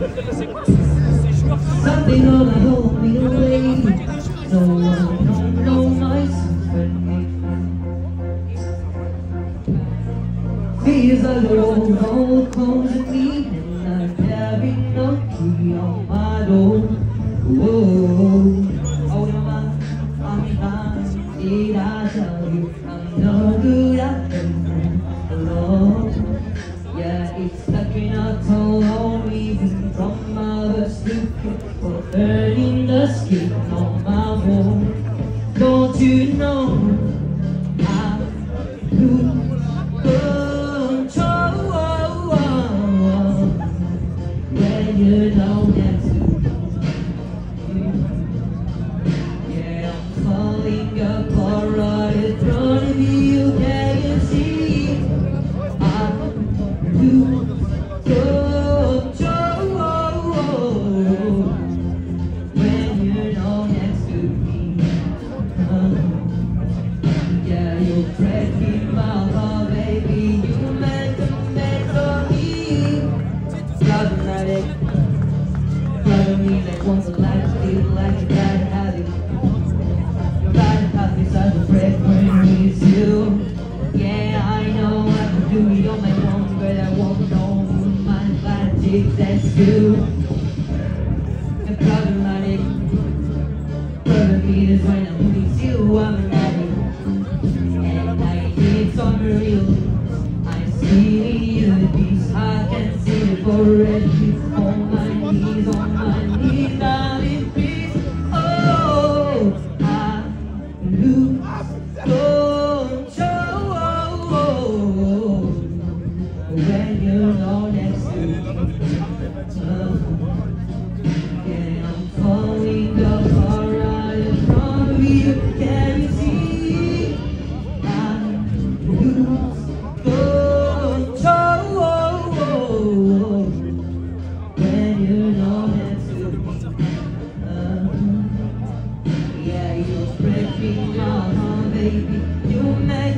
Something gonna hold me away. No one know my secret. Feels alone, all close to me, and I carry no key on my door. Whoa, oh, mind, I'm fine. Did I tell you I'm no good at burning the skin on my wall. Don't you know I lose control when you to? Yeah, I'm falling apart but I won't know my magic. That's you. You're not next to me. Yeah, you're breaking my heart, baby. You make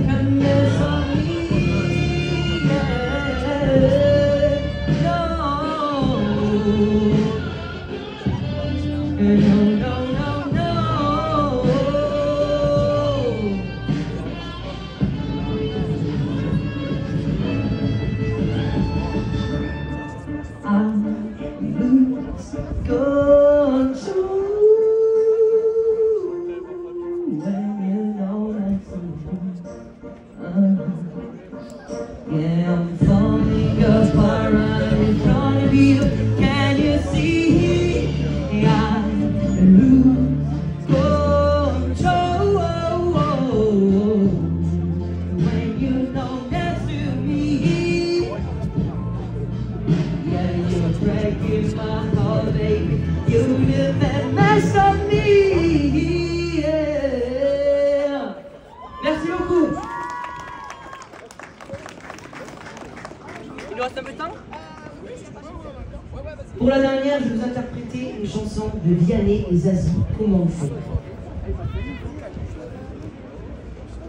Pour la dernière, je vous interpréter une chanson de Vianney et Zazie, Comment on fait?